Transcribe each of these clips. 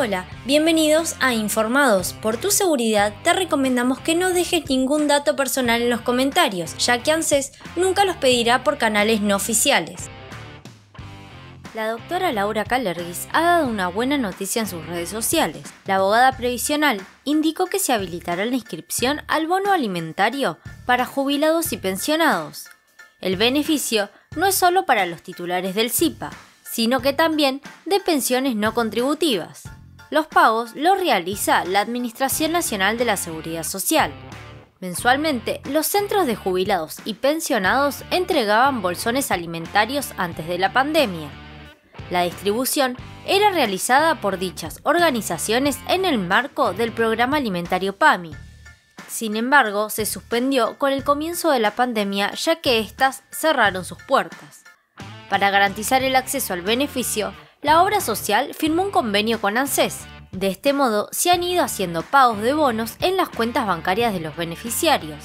Hola, bienvenidos a Informados. Por tu seguridad te recomendamos que no dejes ningún dato personal en los comentarios, ya que ANSES nunca los pedirá por canales no oficiales. La doctora Laura Calerguis ha dado una buena noticia en sus redes sociales. La abogada previsional indicó que se habilitará la inscripción al bono alimentario para jubilados y pensionados. El beneficio no es solo para los titulares del CIPA, sino que también de pensiones no contributivas. Los pagos los realiza la Administración Nacional de la Seguridad Social. Mensualmente, los centros de jubilados y pensionados entregaban bolsones alimentarios antes de la pandemia. La distribución era realizada por dichas organizaciones en el marco del programa alimentario PAMI. Sin embargo, se suspendió con el comienzo de la pandemia ya que éstas cerraron sus puertas. Para garantizar el acceso al beneficio, la obra social firmó un convenio con ANSES. De este modo, se han ido haciendo pagos de bonos en las cuentas bancarias de los beneficiarios.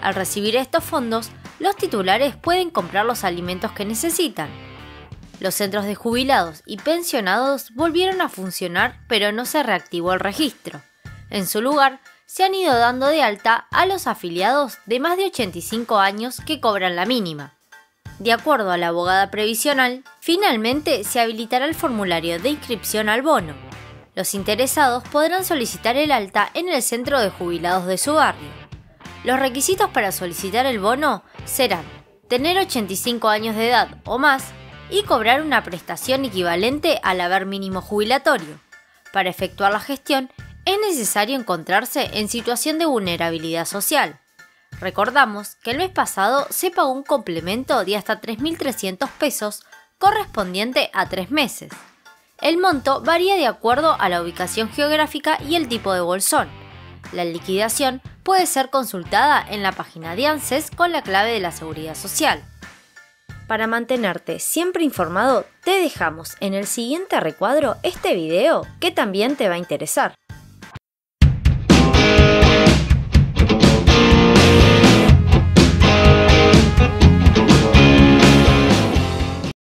Al recibir estos fondos, los titulares pueden comprar los alimentos que necesitan. Los centros de jubilados y pensionados volvieron a funcionar, pero no se reactivó el registro. En su lugar, se han ido dando de alta a los afiliados de más de 85 años que cobran la mínima. De acuerdo a la abogada previsional, finalmente se habilitará el formulario de inscripción al bono. Los interesados podrán solicitar el alta en el centro de jubilados de su barrio. Los requisitos para solicitar el bono serán tener 85 años de edad o más y cobrar una prestación equivalente al haber mínimo jubilatorio. Para efectuar la gestión es necesario encontrarse en situación de vulnerabilidad social. Recordamos que el mes pasado se pagó un complemento de hasta 3.300 pesos correspondiente a tres meses. El monto varía de acuerdo a la ubicación geográfica y el tipo de bolsón. La liquidación puede ser consultada en la página de ANSES con la clave de la Seguridad Social. Para mantenerte siempre informado, te dejamos en el siguiente recuadro este video que también te va a interesar.